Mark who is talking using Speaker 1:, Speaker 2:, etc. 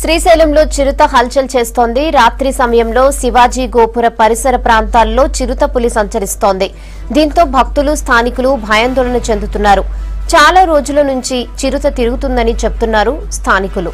Speaker 1: శ్రీశైలంలో చిరుత హల్చల్ చేస్తోంది. రాత్రి సమయంలో శివాజీ గోపుర పరిసర ప్రాంతాల్లో చిరుత పులి సంచరిస్తోంది. దీంతో భక్తులు స్థానికులు భయాందోళన చెందుతున్నారు. చాలా రోజుల నుంచి చిరుత తిరుగుతుందని చెప్తున్నారు స్థానికులు.